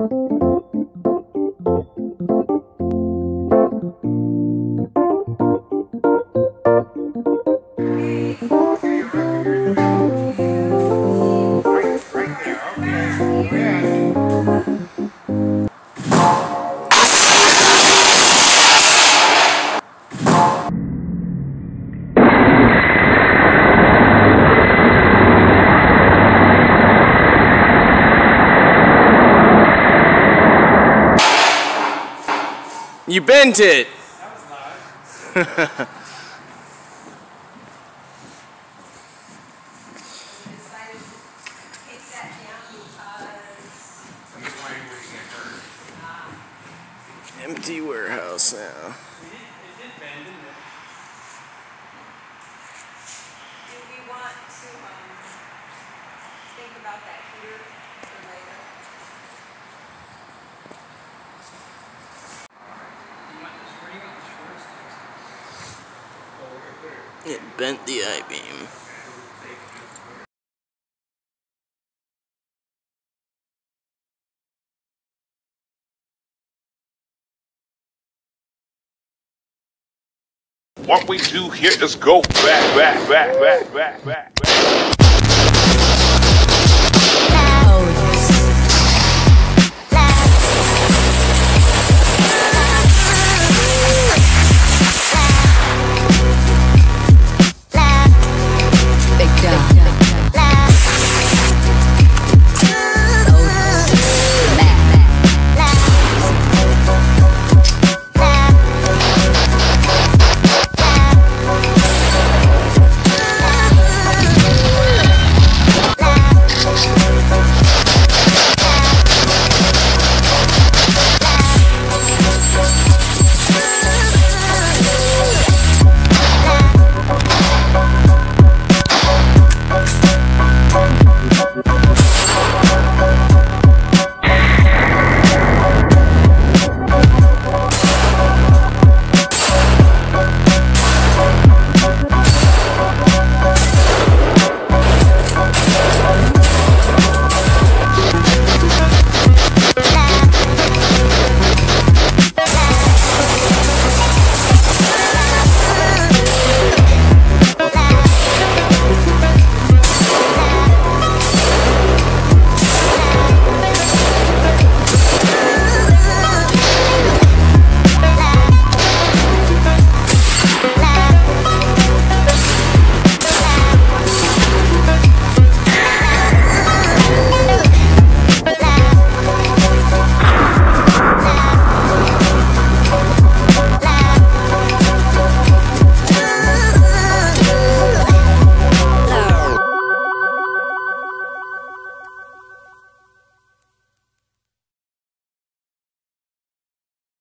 Música You bent it. Empty warehouse now. Do we want to, um, think about that here It bent the I-beam. What we do here is go back, back, back, back, back, back, back.